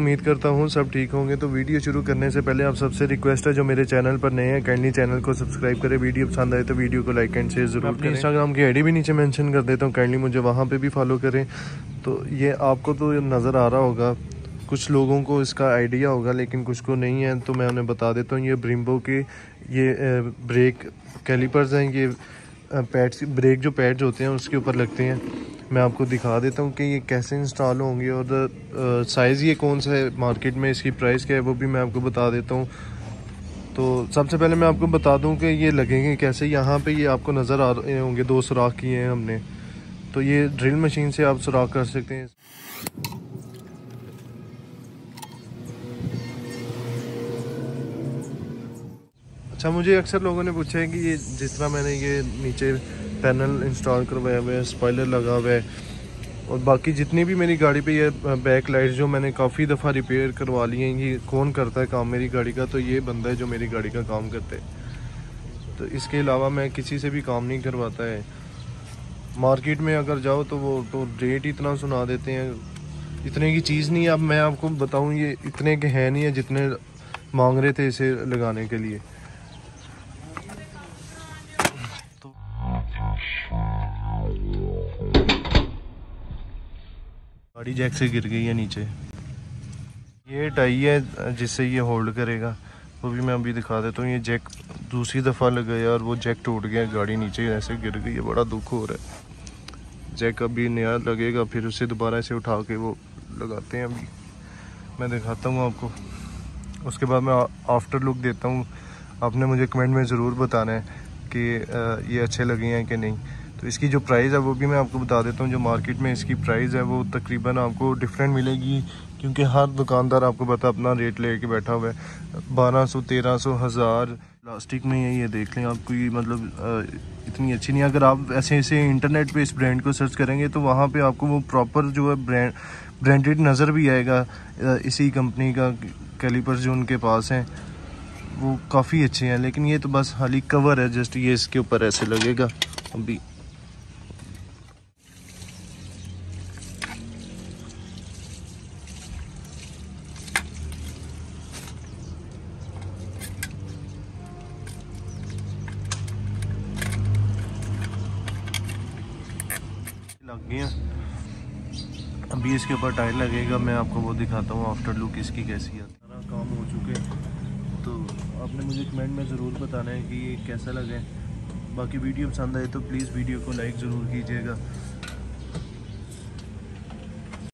उम्मीद करता हूँ सब ठीक होंगे। तो वीडियो शुरू करने से पहले आप सबसे रिक्वेस्ट है जो मेरे चैनल पर नए हैं काइंडली चैनल को सब्सक्राइब करें। वीडियो पसंद आए तो वीडियो को लाइक एंड शेयर ज़रूर करें। इंस्टाग्राम की आईडी भी नीचे मेंशन कर देता हूँ काइंडली मुझे वहाँ पे भी फॉलो करें। तो ये आपको तो नज़र आ रहा होगा कुछ लोगों को इसका आइडिया होगा लेकिन कुछ को नहीं है तो मैं उन्हें बता देता हूँ। ये ब्रिम्बो के ये ब्रेक कैलीपर्स हैं ये पैड्स ब्रेक जो पैड्स होते हैं उसके ऊपर लगते हैं। मैं आपको दिखा देता हूँ कि ये कैसे इंस्टॉल होंगे और साइज़ ये कौन सा है मार्केट में, इसकी प्राइस क्या है, वो भी मैं आपको बता देता हूँ। तो सबसे पहले मैं आपको बता दूँ कि ये लगेंगे कैसे। यहाँ पे ये आपको नज़र आ रहे होंगे, दो सुराख किए हैं हमने। तो ये ड्रिल मशीन से आप सुराख कर सकते हैं। अच्छा मुझे अक्सर लोगों ने पूछा है कि ये जिस तरह मैंने ये नीचे पैनल इंस्टॉल करवाया हुआ है स्पॉयलर लगा हुआ है। और बाकी जितनी भी मेरी गाड़ी पे ये बैक लाइट जो मैंने काफ़ी दफ़ा रिपेयर करवा ली हैं, ये कौन करता है काम मेरी गाड़ी का? तो ये बंदा है जो मेरी गाड़ी का काम करते है। तो इसके अलावा मैं किसी से भी काम नहीं करवाता है। मार्केट में अगर जाओ तो वो तो रेट इतना सुना देते हैं। इतने की चीज़ नहीं अब मैं आपको बताऊँ, ये इतने के हैं नहीं है जितने मांग रहे थे इसे लगाने के लिए। गाड़ी जैक से गिर गई है नीचे। ये टाई है, जिससे ये होल्ड करेगा। वो भी मैं अभी दिखा देता हूँ। ये जैक दूसरी दफ़ा लग गया और वो जैक टूट गया, गाड़ी नीचे ऐसे गिर गई है। बड़ा दुख हो रहा है। जैक अभी नया लगेगा, फिर उसे दोबारा से उठा के वो लगाते हैं अभी। मैं दिखाता हूँ आपको। उसके बाद मैं आफ्टर लुक देता हूँ। आपने मुझे कमेंट में ज़रूर बताना है कि ये अच्छे लगे हैं कि नहीं। तो इसकी जो प्राइस है वो भी मैं आपको बता देता हूँ, जो मार्केट में इसकी प्राइस है वो तकरीबन आपको डिफरेंट मिलेगी, क्योंकि हर दुकानदार आपको पता अपना रेट लेके बैठा हुआ है। बारह सौ, तेरह सौ, हज़ार। प्लास्टिक में है ये देख लें आपको ये मतलब इतनी अच्छी नहीं अगर आप ऐसे ऐसे इंटरनेट पे इस ब्रांड को सर्च करेंगे तो वहाँ पे आपको वो प्रॉपर जो है ब्रांड ब्रांडेड नज़र भी आएगा इसी कंपनी का कैलिपर्स जो उनके पास हैं। वो काफ़ी अच्छे हैं, लेकिन ये तो बस हाली कवर है जस्ट ये इसके ऊपर ऐसे लगेगा, अभी। लग गए अभी इसके ऊपर टायर लगेगा, मैं आपको वो दिखाता हूँ आफ्टर लुक इसकी कैसी है। सारा काम हो चुके तो आपने मुझे कमेंट में ज़रूर बताना है कि ये कैसा लगे बाकी वीडियो पसंद आए तो प्लीज़ वीडियो को लाइक ज़रूर कीजिएगा।